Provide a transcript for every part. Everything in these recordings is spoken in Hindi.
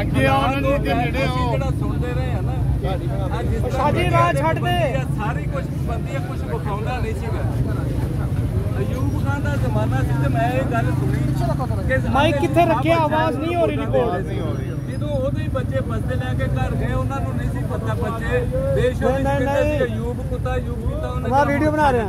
ਅੱਗੇ ਆਉਣ ਨਹੀਂ ਤੇ ਨੇੜੇ ਅਸੀਂ ਆਓ ਜਿਹੜਾ ਸੁਣਦੇ ਰਹੇ ਆ ਨਾ ਆਹ ਜਿਸ ਤਰ੍ਹਾਂ ਸਾਡੀ ਰਾਹ ਛੱਡ ਦੇ। ਬੰਦੀ ਆ, ਸਾਰੀ ਕੁਝ ਬੰਦੀ ਆ ਕੁਝ ਵਿਖਾਉਂਦਾ ਨਹੀਂ ਸੀਗਾ ਅਯੂਬ ਖਾਨ ਦਾ ਜ਼ਮਾਨਾ ਸੀ ਤੇ ਮੈਂ ਇਹ ਗੱਲ ਸੁਣੀ ਕਿ ਮਾਈਕ ਕਿੱਥੇ ਰੱਖਿਆ? ਆਵਾਜ਼ ਨਹੀਂ ਹੋ ਰਹੀ ਰਿਕਾਰਡ। ਜਦੋਂ ਉਹਦੇ ਹੀ ਬੱਚੇ ਬਸਤੇ ਲੈ ਕੇ ਘਰ ਗਏ ਉਹਨਾਂ ਨੂੰ ਨਹੀਂ ਸੀ ਪਤਾ ਬੱਚੇ ਸੀ। ਅਯੂਬ ਕੁੱਤਾ ਅਯੂਬ ਕੁੱਤਾ ਉਹਨੇ ਮੈਂ ਵੀਡੀਓ ਬਣਾ ਰਿਹਾ।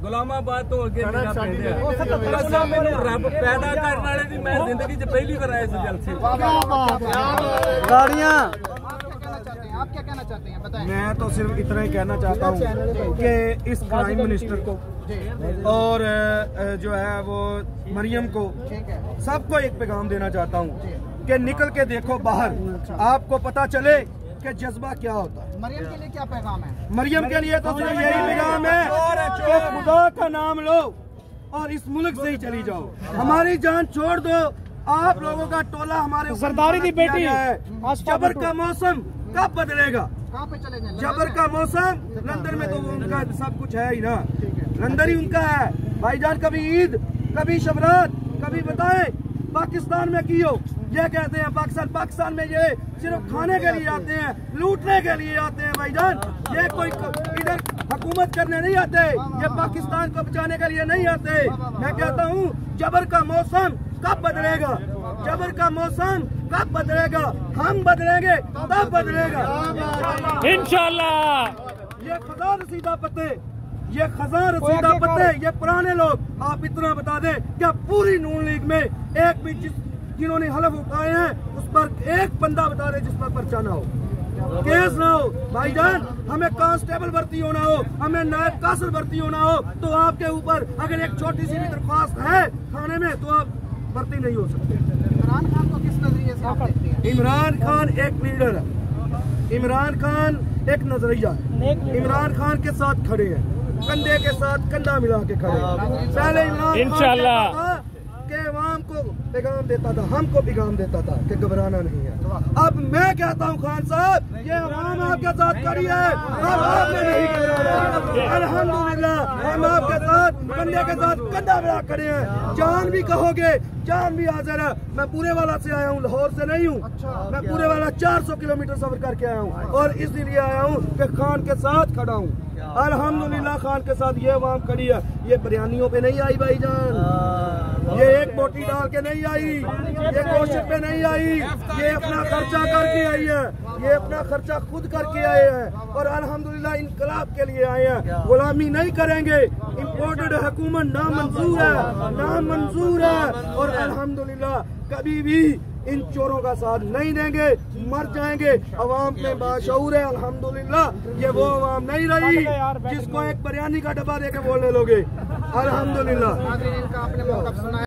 ਗੁਲਾਮਾਬਾਦ ਤੋਂ ਅੱਗੇ ਨਿਕਾ ਪਿੰਡ ਆ ਅਸਾਂ ਮੈਨੂੰ ਰੱਬ ਪੈਦਾ ਕਰਨ ਵਾਲੇ ਦੀ ਮੈਂ ਜ਼ਿੰਦਗੀ 'ਚ ਪਹਿਲੀ ਵਾਰ ਆਇਆ ਇਸ ਜਲਸੇ 'ਚ ਗਾੜੀਆਂ आप क्या कहना चाहते हैं आप क्या कहना चाहते हैं बताएं मैं तो सिर्फ इतना ही कहना चाहता हूँ कि इस प्राइम मिनिस्टर को और अ, जो है वो मरियम को ठीक है सबको एक पैगाम देना चाहता हूँ कि निकल के देखो बाहर आपको पता चले कि जज्बा क्या होता है? मरियम के लिए क्या पैगाम है? मरियम के लिए तो सिर्फ़ यही पैगाम है कि खुदा का नाम लो और इस मुल्क से ही चली जाओ। हमारी जान छोड़ दो। आप लोगों का टोला हमारे सरदारी दी किया बेटी। है। जबर का मौसम कब बदलेगा? कहाँ पे चले जबर का मौसम? लंदन में तो उनका सब कुछ है ही ना। लंदन ही उनका है। भाईजान कभी ईद कभी शबरात कभी बताए पाकिस्तान में कियो? ये कहते हैं पाकिस्तान पाकिस्तान में ये सिर्फ़ खाने के लिए आते हैं लूटने के लिए आते हैं भाईजान। ये कोई इधर हुकूमत करने नहीं आते ये पाकिस्तान को बचाने के लिए नहीं आते। मैं कहता हूँ जबर का मौसम कब बदलेगा? जबर का मौसम कब बदलेगा? हम बदलेंगे तब बदलेगा। इंशाल्लाह। ये खजा रसीदा पते ये खजा रसीदा पते ये पुराने लोग आप इतना बता दें क्या पूरी नून लीग में एक भी जिस जिन्होंने हलफ उठाए हैं उस पर एक बंदा बता दे जिस पर पर्चा ना हो। केस ना हो। भाईजान हमें कांस्टेबल भर्ती होना हो हमें नायब कासर भर्ती होना हो तो आपके ऊपर अगर एक छोटी सी भी दरख्वास्त है थाने में तो आप भर्ती नहीं हो सकते। इमरान खान को किस नज़रिए से आप देखते हैं? इमरान खान एक लीडर है। इमरान खान एक नज़रिया है। इमरान खान के साथ खड़े हैं। कंधे के साथ कंधा मिला के खड़े पहले इमरान खान इंशाल्लाह। कि पैगाम देता था, हमको पैगाम देता था कि घबराना नहीं है। अब मैं कहता हूँ, खान साहब, ये अवाम आपके साथ खड़ी है। अब आपने नहीं अल्हम्दुलिल्लाह, हम आपके साथ कंधे के साथ कंधा मिला खड़े हैं। जान भी कहोगे, जान भी हाजिर है। मैं पूरे वाला से आया हूँ, लाहौर से नहीं हूँ। मैं पूरे वाला 400 किलोमीटर सफ़र करके आया हूँ और इसीलिए आया हूँ कि खान के साथ खड़ा हूँ। अल्हम्दुलिल्लाह, खान के साथ ये आवाम खड़ी है। ये बिरयानियों पे नहीं आई भाईजान। ये एक बोटी डाल के नहीं आई। ये कोशिश पे नहीं आई। ये अपना खर्चा करके आई है। ये अपना खर्चा खुद करके आए हैं और अल्हम्दुलिल्लाह इनकलाब के लिए आए हैं। गुलामी नहीं करेंगे। इम्पोर्टेड हुकूमत ना मंजूर है। नामंजूर है। और अल्हम्दुलिल्लाह कभी भी इन चोरों का साथ नहीं देंगे। मर जाएँगे। अवाम में बाशूर है। अल्हम्दुलिल्लाह ये वो अवाम नहीं रही। जिसको एक बिरयानी का डब्बा दे के बोलने लोगे। इनका आपने मौका सुना